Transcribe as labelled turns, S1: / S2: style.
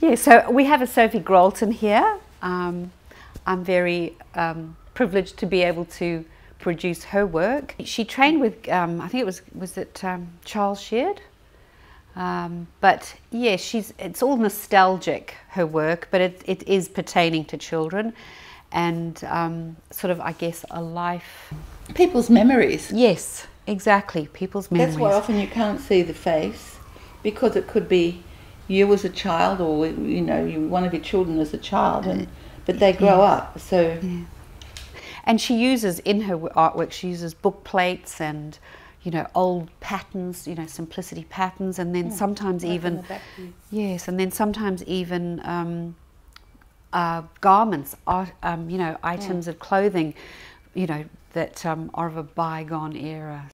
S1: Yeah, so we have a Sophie Gralton here. Um, I'm very um, privileged to be able to produce her work. She trained with, um, I think it was, was it um, Charles Sheard? Um, but yeah, she's, it's all nostalgic, her work, but it, it is pertaining to children and um, sort of, I guess, a life.
S2: People's memories.
S1: Yes, exactly, people's memories.
S2: That's why often you can't see the face because it could be you as a child or, you know, you, one of your children as a child, and, but they grow yeah. up, so. Yeah.
S1: And she uses, in her artwork, she uses book plates and you know, old patterns, you know, simplicity patterns, and then sometimes even, the yes, and then sometimes even um, uh, garments, art, um, you know, items of clothing, you know, that um, are of a bygone era.